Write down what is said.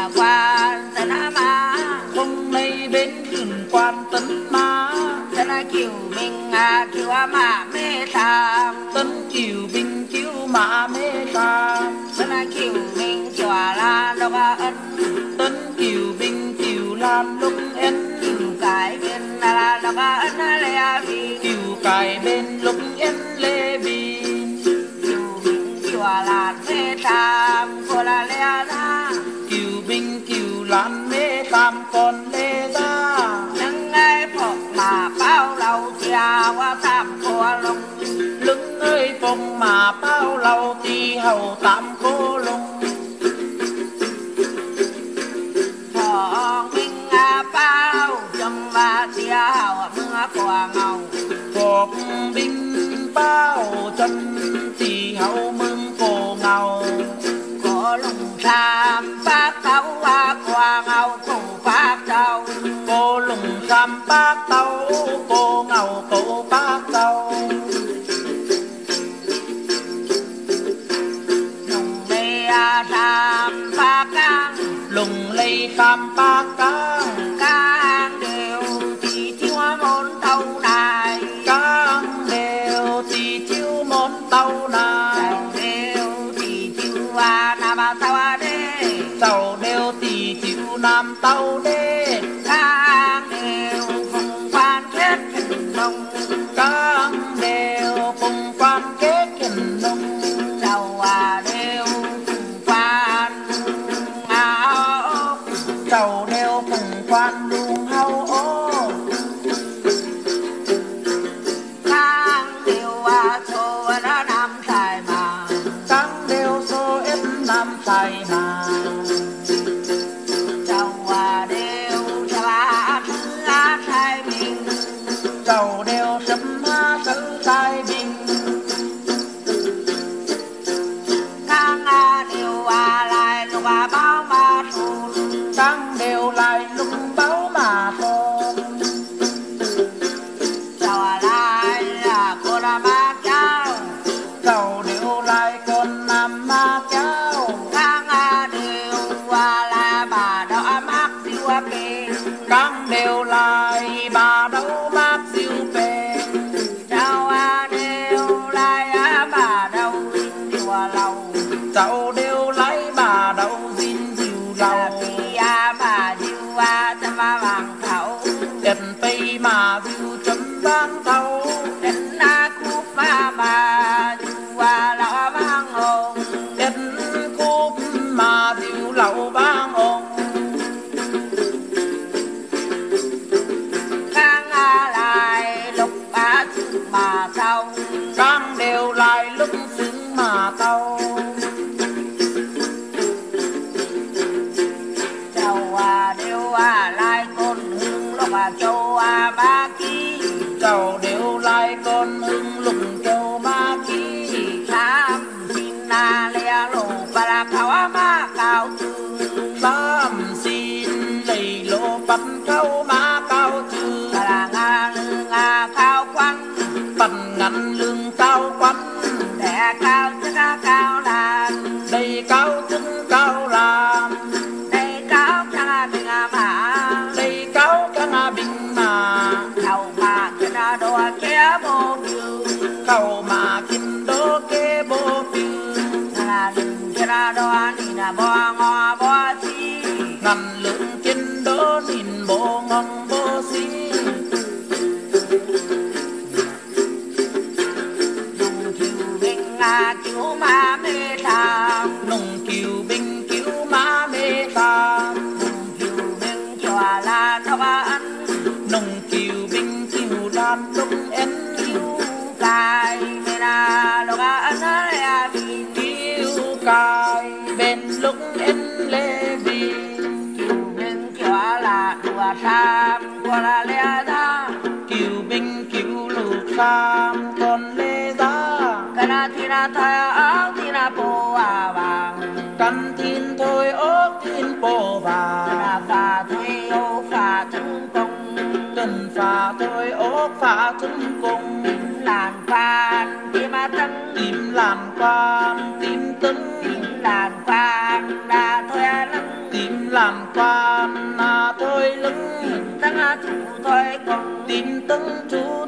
trường quan tấn ma. Không nay bên đường quan tấn ma tấn kiều minh à kiều mà mê tham. Tấn kiều binh kiều ma mê tham. Tấn kiều minh chùa la ba ân. Tấn kiều binh kiều làm lúc en kiều cái bên la ba ân lê vi. Kiều cài bên lúc en lê vi kiều minh kiều la mê tham. Bao lâu chia qua tam cô lung? Lưng ơi phong mà bao lâu thì hầu tạm cô lung? Thọ minh à bao trong ba chia hầu mưa qua ngầu. Thuộc binh bao chân thì hầu mưa cô ngầu cô lùng mê à tham bác lùng lây kham ba cang cang đều thì thiếu môn tàu này cang đều thì chiêu món tàu này đều thì thiếu na ba tàu đê tàu đều thì nam tàu đê cang đều cùng quan kết hình nông. Tàu à đều cùng quan áo. Tàu đều cùng quan luôn hâu ô. Cang đều à cho nó nam tài mà. Cang đều số ít nam tài mà. tidings. Thấu tây mà view chấm vang thâu đến na cúp mà bà diêu à lọ vang hồn đèn cúp mà view lầu vang hồn cang a lại lục à chữ mà sau cang đều lại lúc xứng mà tàu à ba ki tàu đều lại con hưng lùng châu ma ki, tham xin na le lô bà la khao ma cao tư tam xin lầy lô bấm khao ma cao chư là la nga nga khao quan bần ngăn lương cao quan đẻ cao chứ mà cái na đùa bô cầu mà kinh đô kê bô piu là đừng cái na đùa ni na bò ngò bò chi. Ngầm lượng kinh đô nhìn bộ ngon bô xí dùng thiêu vinh à chiếu mà mê thà làm lúc en chiếu cài mê na lo ba ăn vì kiều cài bên lúc em lê vì kiều bình kiều là đùa tham của là lẽ ra kiều binh kiều lục sam thôi phá chân cùng làn phan khi mà trắng tìm làm quan tìm tấn làn phan đã thôi lắm tìm làm quan là thôi lưng. Đang chủ thôi còn tìm tưng chủ